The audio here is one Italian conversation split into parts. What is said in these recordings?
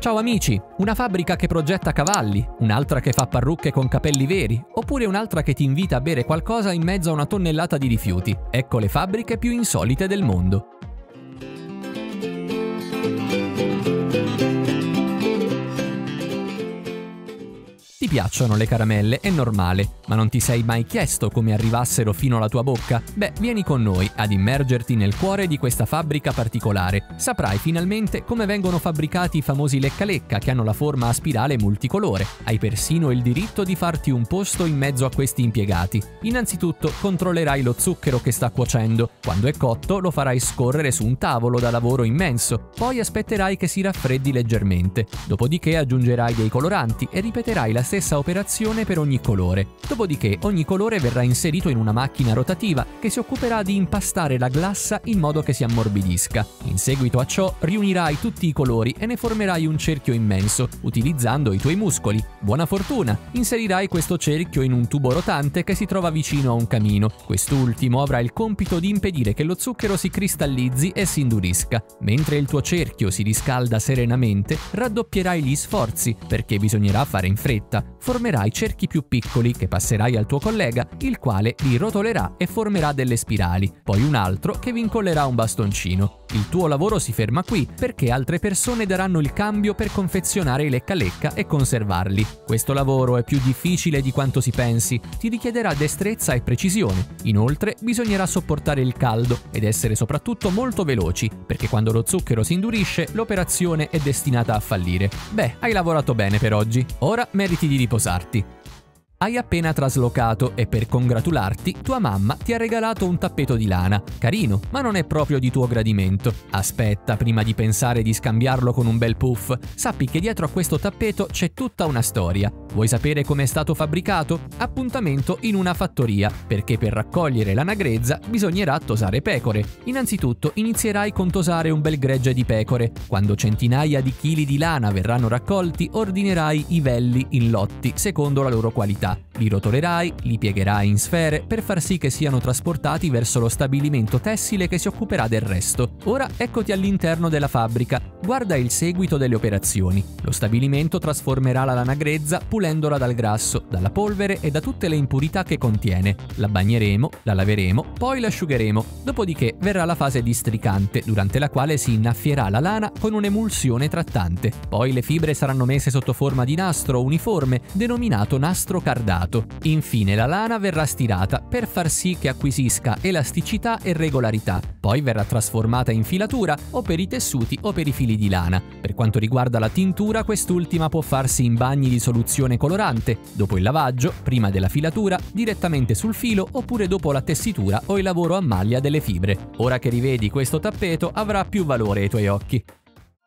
Ciao amici, una fabbrica che progetta cavalli, un'altra che fa parrucche con capelli veri, oppure un'altra che ti invita a bere qualcosa in mezzo a una tonnellata di rifiuti. Ecco le fabbriche più insolite del mondo. Ti piacciono le caramelle, è normale, ma non ti sei mai chiesto come arrivassero fino alla tua bocca? Beh, vieni con noi ad immergerti nel cuore di questa fabbrica particolare. Saprai finalmente come vengono fabbricati i famosi lecca-lecca che hanno la forma a spirale multicolore. Hai persino il diritto di farti un posto in mezzo a questi impiegati. Innanzitutto controllerai lo zucchero che sta cuocendo. Quando è cotto lo farai scorrere su un tavolo da lavoro immenso. Poi aspetterai che si raffreddi leggermente. Dopodiché aggiungerai dei coloranti e ripeterai la stessa operazione per ogni colore. Dopodiché ogni colore verrà inserito in una macchina rotativa che si occuperà di impastare la glassa in modo che si ammorbidisca. In seguito a ciò riunirai tutti i colori e ne formerai un cerchio immenso, utilizzando i tuoi muscoli. Buona fortuna! Inserirai questo cerchio in un tubo rotante che si trova vicino a un camino. Quest'ultimo avrà il compito di impedire che lo zucchero si cristallizzi e si indurisca. Mentre il tuo cerchio si riscalda serenamente, raddoppierai gli sforzi, perché bisognerà fare in fretta formerai cerchi più piccoli che passerai al tuo collega, il quale li rotolerà e formerà delle spirali, poi un altro che vi incollerà un bastoncino. Il tuo lavoro si ferma qui perché altre persone daranno il cambio per confezionare i lecca lecca e conservarli. Questo lavoro è più difficile di quanto si pensi, ti richiederà destrezza e precisione. Inoltre bisognerà sopportare il caldo ed essere soprattutto molto veloci, perché quando lo zucchero si indurisce l'operazione è destinata a fallire. Beh, hai lavorato bene per oggi, ora meriti di riposarti. Hai appena traslocato e per congratularti tua mamma ti ha regalato un tappeto di lana. Carino, ma non è proprio di tuo gradimento. Aspetta prima di pensare di scambiarlo con un bel puff. Sappi che dietro a questo tappeto c'è tutta una storia. Vuoi sapere come è stato fabbricato? Appuntamento in una fattoria, perché per raccogliere lana grezza bisognerà tosare pecore. Innanzitutto inizierai con tosare un bel gregge di pecore. Quando centinaia di chili di lana verranno raccolti, ordinerai i velli in lotti secondo la loro qualità velocità. Li rotolerai, li piegherai in sfere per far sì che siano trasportati verso lo stabilimento tessile che si occuperà del resto. Ora eccoti all'interno della fabbrica. Guarda il seguito delle operazioni. Lo stabilimento trasformerà la lana grezza pulendola dal grasso, dalla polvere e da tutte le impurità che contiene. La bagneremo, la laveremo, poi l'asciugheremo. Dopodiché verrà la fase districante, durante la quale si innaffierà la lana con un'emulsione trattante. Poi le fibre saranno messe sotto forma di nastro uniforme, denominato nastro cardato lavorato. Infine la lana verrà stirata per far sì che acquisisca elasticità e regolarità. Poi verrà trasformata in filatura o per i tessuti o per i fili di lana. Per quanto riguarda la tintura, quest'ultima può farsi in bagni di soluzione colorante, dopo il lavaggio, prima della filatura, direttamente sul filo oppure dopo la tessitura o il lavoro a maglia delle fibre. Ora che rivedi questo tappeto avrà più valore ai tuoi occhi.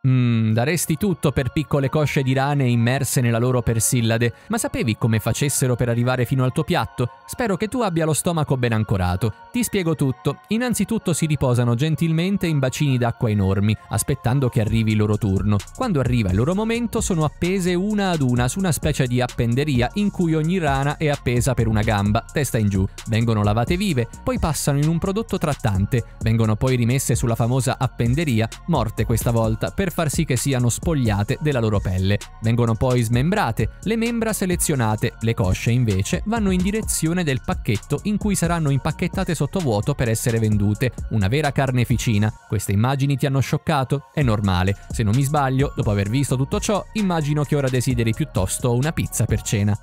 Mmm, daresti tutto per piccole cosce di rane immerse nella loro persillade, ma sapevi come facessero per arrivare fino al tuo piatto? Spero che tu abbia lo stomaco ben ancorato. Ti spiego tutto. Innanzitutto si riposano gentilmente in bacini d'acqua enormi, aspettando che arrivi il loro turno. Quando arriva il loro momento sono appese una ad una su una specie di appenderia in cui ogni rana è appesa per una gamba, testa in giù. Vengono lavate vive, poi passano in un prodotto trattante, vengono poi rimesse sulla famosa appenderia, morte questa volta, per far sì che siano spogliate della loro pelle. Vengono poi smembrate, le membra selezionate, le cosce invece vanno in direzione del pacchetto in cui saranno impacchettate sottovuoto per essere vendute, una vera carneficina. Queste immagini ti hanno scioccato? È normale. Se non mi sbaglio, dopo aver visto tutto ciò, immagino che ora desideri piuttosto una pizza per cena.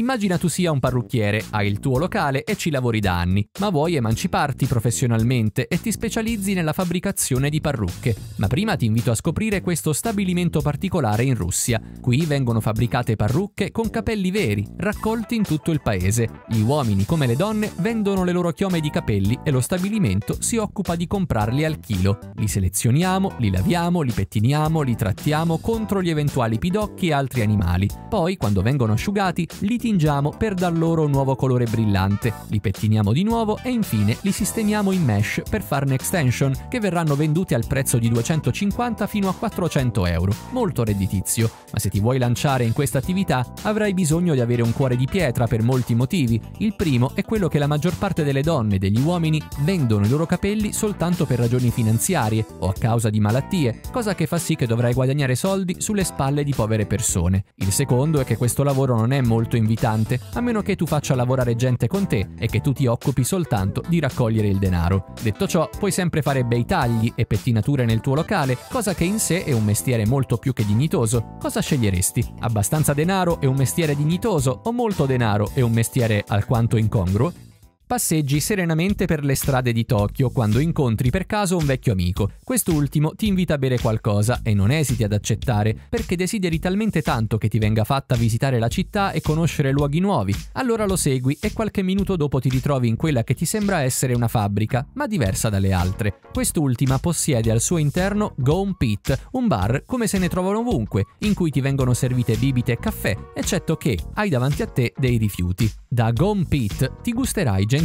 Immagina tu sia un parrucchiere, hai il tuo locale e ci lavori da anni, ma vuoi emanciparti professionalmente e ti specializzi nella fabbricazione di parrucche. Ma prima ti invito a scoprire questo stabilimento particolare in Russia. Qui vengono fabbricate parrucche con capelli veri, raccolti in tutto il paese. Gli uomini come le donne vendono le loro chiome di capelli e lo stabilimento si occupa di comprarli al chilo. Li selezioniamo, li laviamo, li pettiniamo, li trattiamo contro gli eventuali pidocchi e altri animali. Poi, quando vengono asciugati, li tiriamo tingiamo per dar loro un nuovo colore brillante, li pettiniamo di nuovo e infine li sistemiamo in mesh per farne extension che verranno venduti al prezzo di 250 fino a 400 euro, molto redditizio. Ma se ti vuoi lanciare in questa attività avrai bisogno di avere un cuore di pietra per molti motivi. Il primo è quello che la maggior parte delle donne e degli uomini vendono i loro capelli soltanto per ragioni finanziarie o a causa di malattie, cosa che fa sì che dovrai guadagnare soldi sulle spalle di povere persone. Il secondo è che questo lavoro non è molto invitante, a meno che tu faccia lavorare gente con te e che tu ti occupi soltanto di raccogliere il denaro. Detto ciò, puoi sempre fare bei tagli e pettinature nel tuo locale, cosa che in sé è un mestiere molto più che dignitoso. Cosa sceglieresti? Abbastanza denaro e un mestiere dignitoso o molto denaro e un mestiere alquanto incongruo? Passeggi serenamente per le strade di Tokyo quando incontri per caso un vecchio amico. Quest'ultimo ti invita a bere qualcosa e non esiti ad accettare perché desideri talmente tanto che ti venga fatta visitare la città e conoscere luoghi nuovi. Allora lo segui e qualche minuto dopo ti ritrovi in quella che ti sembra essere una fabbrica, ma diversa dalle altre. Quest'ultima possiede al suo interno Gone Pit, un bar come se ne trovano ovunque, in cui ti vengono servite bibite e caffè, eccetto che hai davanti a te dei rifiuti. Da Gone Pit ti gusterai gentilmente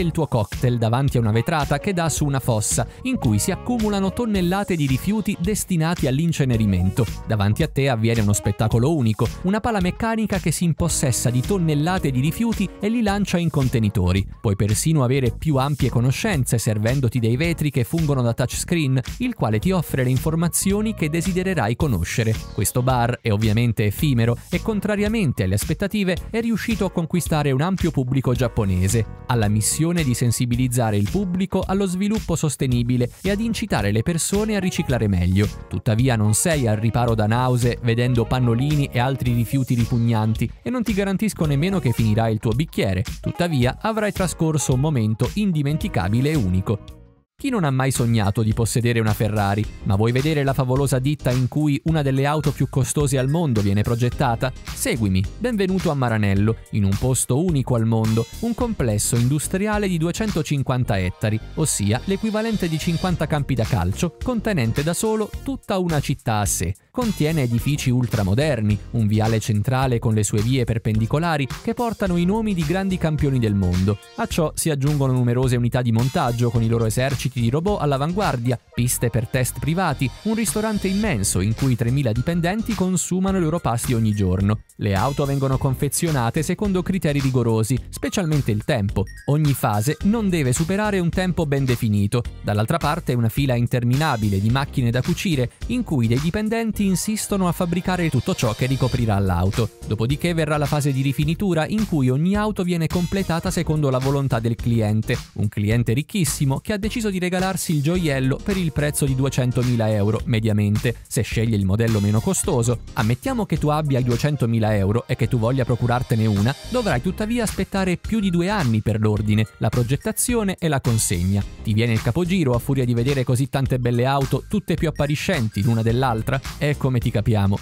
il tuo cocktail davanti a una vetrata che dà su una fossa, in cui si accumulano tonnellate di rifiuti destinati all'incenerimento. Davanti a te avviene uno spettacolo unico, una pala meccanica che si impossessa di tonnellate di rifiuti e li lancia in contenitori. Puoi persino avere più ampie conoscenze servendoti dei vetri che fungono da touchscreen, il quale ti offre le informazioni che desidererai conoscere. Questo bar è ovviamente effimero e contrariamente alle aspettative è riuscito a conquistare un ampio pubblico giapponese. Ha la missione di sensibilizzare il pubblico allo sviluppo sostenibile e ad incitare le persone a riciclare meglio. Tuttavia non sei al riparo da nausee vedendo pannolini e altri rifiuti ripugnanti e non ti garantisco nemmeno che finirai il tuo bicchiere. Tuttavia avrai trascorso un momento indimenticabile e unico. Chi non ha mai sognato di possedere una Ferrari? Ma vuoi vedere la favolosa ditta in cui una delle auto più costose al mondo viene progettata? Seguimi, benvenuto a Maranello, in un posto unico al mondo, un complesso industriale di 250 ettari, ossia l'equivalente di 50 campi da calcio, contenente da solo tutta una città a sé. Contiene edifici ultramoderni, un viale centrale con le sue vie perpendicolari che portano i nomi di grandi campioni del mondo. A ciò si aggiungono numerose unità di montaggio con i loro eserciti di robot all'avanguardia, piste per test privati, un ristorante immenso in cui 3.000 dipendenti consumano i loro pasti ogni giorno. Le auto vengono confezionate secondo criteri rigorosi, specialmente il tempo. Ogni fase non deve superare un tempo ben definito. Dall'altra parte una fila interminabile di macchine da cucire in cui dei dipendenti insistono a fabbricare tutto ciò che ricoprirà l'auto. Dopodiché verrà la fase di rifinitura in cui ogni auto viene completata secondo la volontà del cliente, un cliente ricchissimo che ha deciso di regalarsi il gioiello per il prezzo di 200.000 euro mediamente, se sceglie il modello meno costoso. Ammettiamo che tu abbia i 200.000 euro e che tu voglia procurartene una, dovrai tuttavia aspettare più di due anni per l'ordine, la progettazione e la consegna. Ti viene il capogiro a furia di vedere così tante belle auto, tutte più appariscenti l'una dell'altra? È come ti capiamo.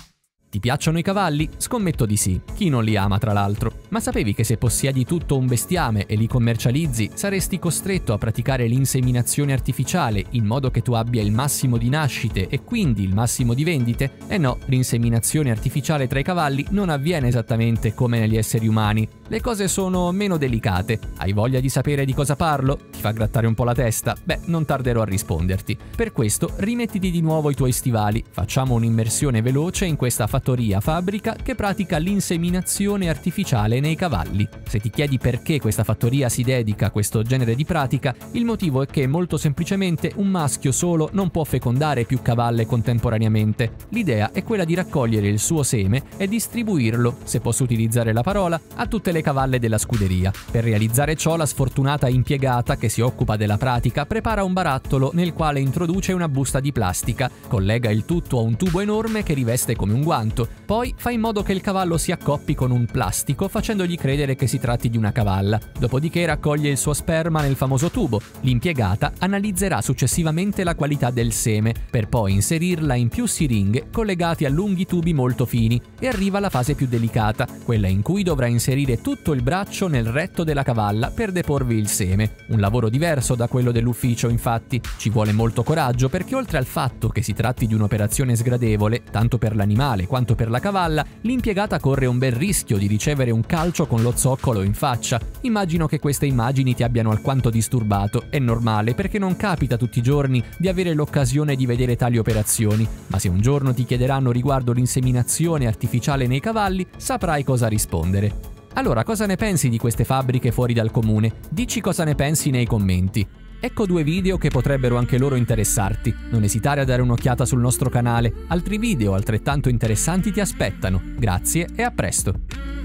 Ti piacciono i cavalli? Scommetto di sì. Chi non li ama, tra l'altro? Ma sapevi che se possiedi tutto un bestiame e li commercializzi, saresti costretto a praticare l'inseminazione artificiale in modo che tu abbia il massimo di nascite e quindi il massimo di vendite? E no, l'inseminazione artificiale tra i cavalli non avviene esattamente come negli esseri umani. Le cose sono meno delicate. Hai voglia di sapere di cosa parlo? Ti fa grattare un po' la testa? Beh, non tarderò a risponderti. Per questo, rimettiti di nuovo i tuoi stivali. Facciamo un'immersione veloce in questa fattoria fabbrica che pratica l'inseminazione artificiale nei cavalli. Se ti chiedi perché questa fattoria si dedica a questo genere di pratica, il motivo è che molto semplicemente un maschio solo non può fecondare più cavalle contemporaneamente. L'idea è quella di raccogliere il suo seme e distribuirlo, se posso utilizzare la parola, a tutte le cavalle della scuderia. Per realizzare ciò la sfortunata impiegata che si occupa della pratica prepara un barattolo nel quale introduce una busta di plastica, collega il tutto a un tubo enorme che riveste come un guanto. Poi fa in modo che il cavallo si accoppi con un plastico facendogli credere che si tratti di una cavalla. Dopodiché raccoglie il suo sperma nel famoso tubo. L'impiegata analizzerà successivamente la qualità del seme per poi inserirla in più siringhe collegati a lunghi tubi molto fini e arriva la fase più delicata, quella in cui dovrà inserire tutto il braccio nel retto della cavalla per deporvi il seme. Un lavoro diverso da quello dell'ufficio, infatti. Ci vuole molto coraggio perché oltre al fatto che si tratti di un'operazione sgradevole, tanto per l'animale quanto per la cavalla, l'impiegata corre un bel rischio di ricevere un calcio con lo zoccolo in faccia. Immagino che queste immagini ti abbiano alquanto disturbato, è normale perché non capita tutti i giorni di avere l'occasione di vedere tali operazioni, ma se un giorno ti chiederanno riguardo l'inseminazione artificiale nei cavalli, saprai cosa rispondere. Allora, cosa ne pensi di queste fabbriche fuori dal comune? Dici cosa ne pensi nei commenti. Ecco due video che potrebbero anche loro interessarti. Non esitare a dare un'occhiata sul nostro canale, altri video altrettanto interessanti ti aspettano. Grazie e a presto!